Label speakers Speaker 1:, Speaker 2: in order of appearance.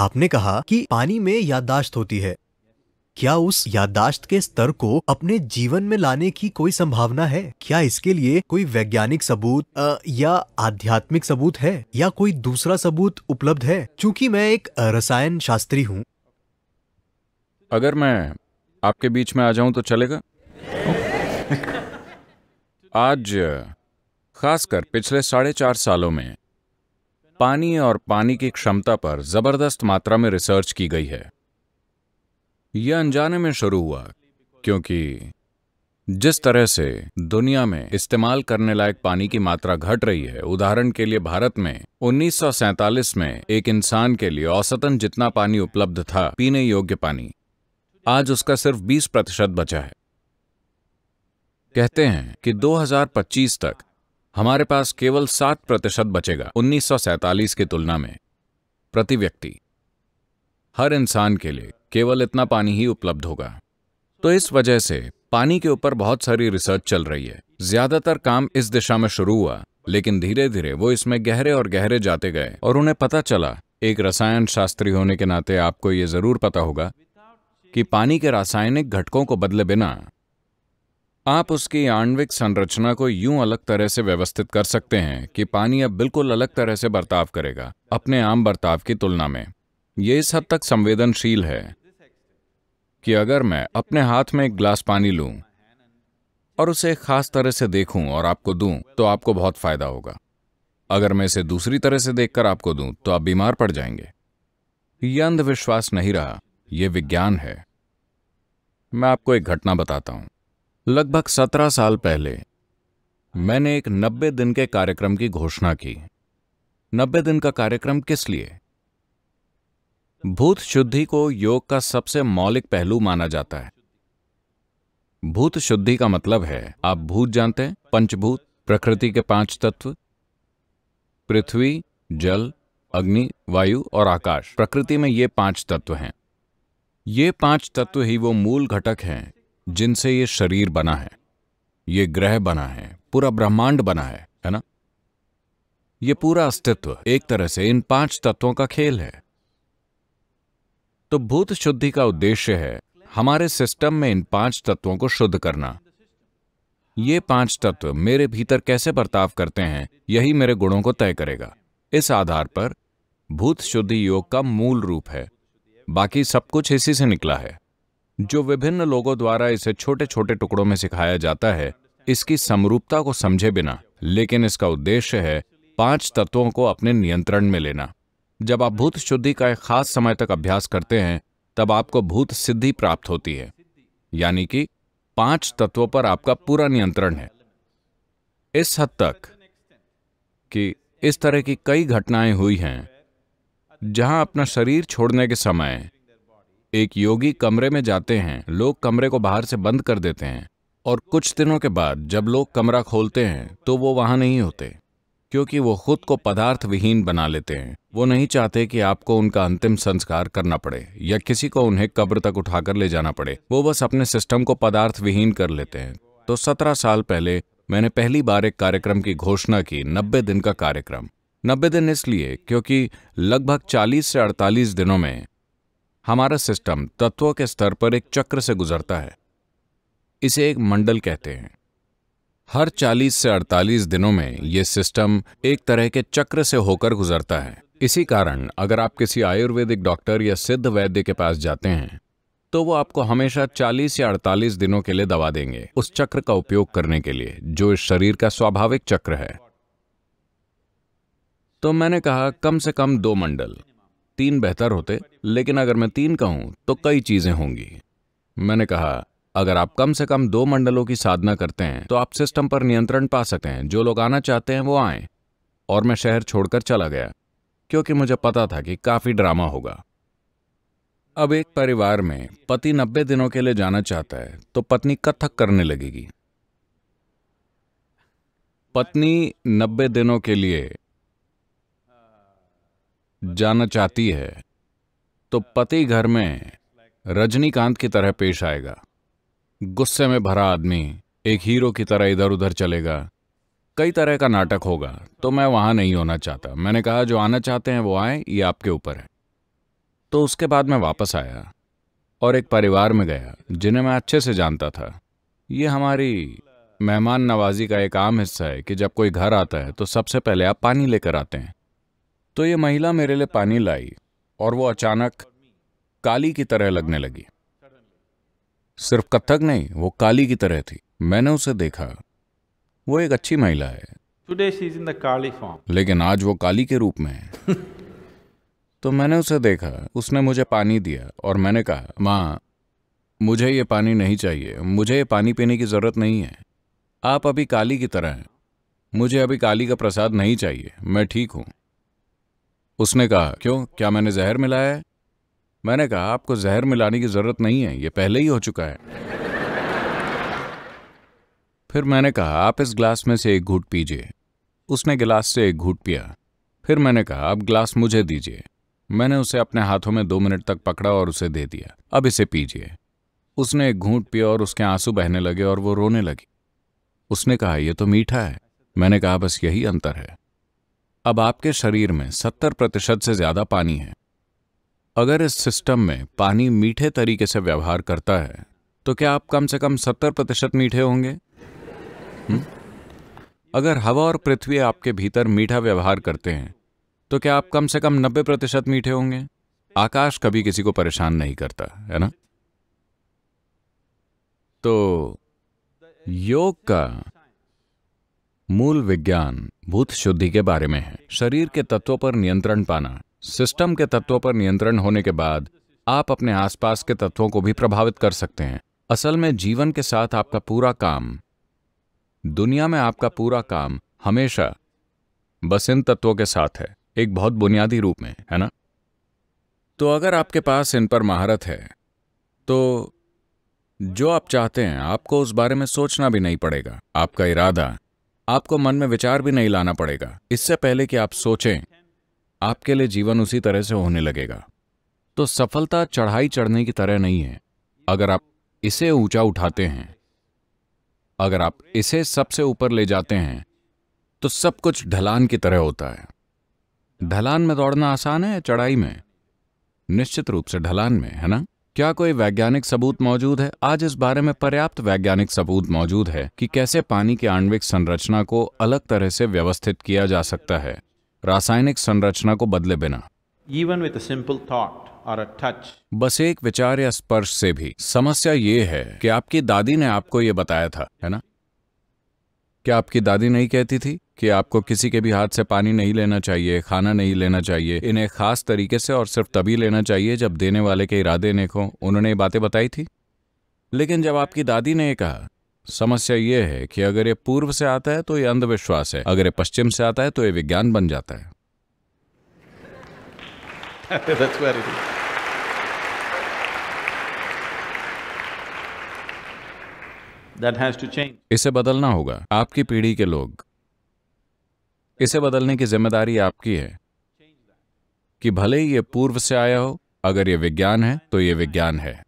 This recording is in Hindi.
Speaker 1: आपने कहा कि पानी में याददाश्त होती है। क्या उस याददाश्त के स्तर को अपने जीवन में लाने की कोई संभावना है? क्या इसके लिए कोई वैज्ञानिक सबूत अ, या आध्यात्मिक सबूत है? या कोई दूसरा सबूत उपलब्ध है? क्योंकि मैं एक रसायन शास्त्री हूँ।
Speaker 2: अगर मैं आपके बीच में आ जाऊँ तो चलेगा? आज खासकर पिछले साढ़े चार सालों में पानी और पानी की क्षमता पर ज़बरदस्त मात्रा में रिसर्च की गई है। यह अनजाने में शुरू हुआ, क्योंकि जिस तरह से दुनिया में इस्तेमाल करने लायक पानी की मात्रा घट रही है, उदाहरण के लिए भारत में 1947 में एक इंसान के लिए औसतन जितना पानी उपलब्ध था, पीने योग्य पानी, आज उसका सिर्फ़ 20 प्रतिशत बचा है। कहते हैं कि 2025 तक हमारे पास केवल सात प्रतिशत बचेगा 1947 की तुलना में। प्रति व्यक्ति। हर इंसान के लिए केवल इतना पानी ही उपलब्ध होगा। तो इस वजह से पानी के ऊपर बहुत सारी रिसर्च चल रही है। ज़्यादातर काम इस दिशा में शुरू हुआ, लेकिन धीरे धीरे वो इसमें गहरे और गहरे जाते गए। और उन्हें पता चला, एक रसायन शास्त्री होने के नाते आपको ये ज़रूर पता होगा कि पानी के रासायनिक घटकों को बदले बिना आप उसकी आणविक संरचना को यूँ अलग तरह से व्यवस्थित कर सकते हैं कि पानी अब बिल्कुल अलग तरह से बर्ताव करेगा, अपने आम बर्ताव की तुलना में। यह इस हद तक संवेदनशील है कि अगर मैं अपने हाथ में एक ग्लास पानी लूँ और उसे खास तरह से देखूँ और आपको दूँ तो आपको बहुत फ़ायदा होगा। अगर मैं इसे दूसरी तरह से देखकर आपको दूँ तो आप बीमार पड़ जाएँगे। यह अंधविश्वास नहीं रहा यह विज्ञान है। मैं आपको एक घटना बताता हूँ। लगभग सत्रह साल पहले, मैंने एक नब्बे दिन के कार्यक्रम की घोषणा की। नब्बे दिन का कार्यक्रम किस लिए? भूत शुद्धि को योग का सबसे मौलिक पहलू माना जाता है। भूत शुद्धि का मतलब है, आप भूत जानते हैं, पंचभूत, प्रकृति के पाँच तत्व। पृथ्वी, जल, अग्नि, वायु और आकाश। प्रकृति में ये पाँच तत्व हैं। ये पाँच तत्व ही वो मूल घटक हैं जिनसे ये शरीर बना है, ये ग्रह बना है, पूरा ब्रह्मांड बना है है ना? ये पूरा अस्तित्व, एक तरह से इन पाँच तत्वों का खेल है। तो भूत शुद्धि का उद्देश्य है हमारे सिस्टम में इन पाँच तत्वों को शुद्ध करना। ये पाँच तत्व मेरे भीतर कैसे बर्ताव करते हैं, यही मेरे गुणों को तय करेगा। इस आधार पर भूत शुद्धि योग का मूल रूप है। बाकी सब कुछ इसी से निकला है। जो विभिन्न लोगों द्वारा इसे छोटे छोटे टुकड़ों में सिखाया जाता है, इसकी समरूपता को समझे बिना, लेकिन इसका उद्देश्य है पाँच तत्वों को अपने नियंत्रण में लेना। जब आप भूत शुद्धि का एक खास समय तक अभ्यास करते हैं, तब आपको भूत सिद्धि प्राप्त होती है। यानी कि पाँच तत्वों पर आपका पूरा नियंत्रण है। इस हद तक कि इस तरह की कई घटनाएँ हुई हैं, जहाँ अपना शरीर छोड़ने के समय एक योगी कमरे में जाते हैं, लोग कमरे को बाहर से बंद कर देते हैं, और कुछ दिनों के बाद जब लोग कमरा खोलते हैं तो वो वहाँ नहीं होते, क्योंकि वो खुद को पदार्थ विहीन बना लेते हैं। वो नहीं चाहते कि आपको उनका अंतिम संस्कार करना पड़े, या किसी को उन्हें कब्र तक उठाकर ले जाना पड़े। वो बस अपने सिस्टम को पदार्थ विहीन कर लेते हैं। तो सत्रह साल पहले मैंने पहली बार एक कार्यक्रम की घोषणा की, नब्बे दिन का कार्यक्रम। नब्बे दिन इसलिए क्योंकि लगभग चालीस से अड़तालीस दिनों में हमारा सिस्टम तत्वों के स्तर पर एक चक्र से गुजरता है। इसे एक मंडल कहते हैं। हर 40 से 48 दिनों में यह सिस्टम एक तरह के चक्र से होकर गुजरता है। इसी कारण अगर आप किसी आयुर्वेदिक डॉक्टर या सिद्ध वैद्य के पास जाते हैं तो वो आपको हमेशा 40 या 48 दिनों के लिए दवा देंगे, उस चक्र का उपयोग करने के लिए, जो इस शरीर का स्वाभाविक चक्र है। तो मैंने कहा, कम से कम दो मंडल। तीन बेहतर होते, लेकिन अगर मैं तीन कहूँ तो कई चीज़ें होंगी। मैंने कहा, अगर आप कम से कम दो मंडलों की साधना करते हैं तो आप सिस्टम पर नियंत्रण पा सकते हैं जो लोग आना चाहते हैं वो आए। और मैं शहर छोड़कर चला गया, क्योंकि मुझे पता था कि काफ़ी ड्रामा होगा। अब एक परिवार में पति नब्बे दिनों के लिए जाना चाहता है तो पत्नी कथक करने लगेगी। पत्नी नब्बे दिनों के लिए जाना चाहती है तो पति घर में रजनीकांत की तरह पेश आएगा। गुस्से में भरा आदमी एक हीरो की तरह इधर उधर चलेगा। कई तरह का नाटक होगा तो मैं वहाँ नहीं होना चाहता। मैंने कहा, जो आना चाहते हैं वो आए, ये आपके ऊपर है। तो उसके बाद मैं वापस आया और एक परिवार में गया, जिन्हें मैं अच्छे से जानता था। ये हमारी मेहमान नवाजी का एक आम हिस्सा है कि जब कोई घर आता है तो सबसे पहले आप पानी लेकर आते हैं। तो ये महिला मेरे लिए पानी लाई और वो अचानक काली की तरह लगने लगी। सिर्फ़ कथक नहीं वो काली की तरह थी। मैंने उसे देखा। वो एक अच्छी महिला है।
Speaker 3: Today she is in the Kali form.
Speaker 2: लेकिन आज वो काली के रूप में है। तो मैंने उसे देखा। उसने मुझे पानी दिया और मैंने कहा माँ मुझे ये पानी नहीं चाहिए। मुझे ये पानी पीने की ज़रूरत नहीं है। आप अभी काली की तरह हैं। मुझे अभी काली का प्रसाद नहीं चाहिए। मैं ठीक हूँ। उसने कहा, क्यों? क्या मैंने जहर मिलाया है? मैंने कहा, आपको जहर मिलाने की ज़रूरत नहीं है, ये पहले ही हो चुका है। फिर मैंने कहा, आप इस ग्लास में से एक घूट पीजिए। उसने गिलास से एक घूट पिया। फिर मैंने कहा अब ग्लास मुझे दीजिए। मैंने उसे अपने हाथों में दो मिनट तक पकड़ा और उसे दे दिया, अब इसे पीजिए। उसने एक घूंट पिया और उसके आँसू बहने लगे और वो रोने लगी। उसने कहा यह तो मीठा है। मैंने कहा, बस यही अंतर है। अब आपके शरीर में सत्तर प्रतिशत से ज़्यादा पानी है। अगर इस सिस्टम में पानी मीठे तरीके से व्यवहार करता है तो क्या आप कम से कम सत्तर प्रतिशत मीठे होंगे? हुँ? अगर हवा और पृथ्वी आपके भीतर मीठा व्यवहार करते हैं तो क्या आप कम से कम नब्बे प्रतिशत मीठे होंगे? आकाश कभी किसी को परेशान नहीं करता, है ना? तो योग का मूल विज्ञान भूत शुद्धि के बारे में है। शरीर के तत्वों पर नियंत्रण पाना, सिस्टम के तत्वों पर नियंत्रण होने के बाद आप अपने आसपास के तत्वों को भी प्रभावित कर सकते हैं। असल में जीवन के साथ आपका पूरा काम, दुनिया में आपका पूरा काम हमेशा बस इन तत्वों के साथ है, एक बहुत बुनियादी रूप में, है ना? तो अगर आपके पास इन पर महारत है तो जो आप चाहते हैं, आपको उस बारे में सोचना भी नहीं पड़ेगा। आपका इरादा आपको मन में विचार भी नहीं लाना पड़ेगा। इससे पहले कि आप सोचें, आपके लिए जीवन उसी तरह से होने लगेगा। तो सफलता चढ़ाई चढ़ने की तरह नहीं है। अगर आप इसे ऊँचा उठाते हैं, अगर आप इसे सबसे ऊपर ले जाते हैं तो सब कुछ ढलान की तरह होता है। ढलान में दौड़ना आसान है चढ़ाई में? निश्चित रूप से ढलान में, है ना? क्या कोई वैज्ञानिक सबूत मौजूद है? आज इस बारे में पर्याप्त वैज्ञानिक सबूत मौजूद है कि कैसे पानी की आणविक संरचना को अलग तरह से व्यवस्थित किया जा सकता है। रासायनिक संरचना को बदले बिना।
Speaker 3: Even with simple thought a touch,
Speaker 2: बस एक विचार या स्पर्श से भी। समस्या ये है कि आपकी दादी ने आपको ये बताया था है ना? क्या आपकी दादी नहीं कहती थी? कि आपको किसी के भी हाथ से पानी नहीं लेना चाहिए खाना नहीं लेना चाहिए। इन्हें खास तरीके से और सिर्फ़ तभी लेना चाहिए जब देने वाले के इरादे नेक हों। उन्होंने ये बातें बताई थी। लेकिन जब आपकी दादी ने कहा समस्या ये है कि अगर ये पूर्व से आता है तो ये अंधविश्वास है। अगर ये पश्चिम से आता है तो ये विज्ञान बन जाता है. इसे बदलना होगा। आपकी पीढ़ी के लोग इसे बदलने की ज़िम्मेदारी आपकी है कि भले ही ये पूर्व से आया हो, अगर ये विज्ञान है तो ये विज्ञान है।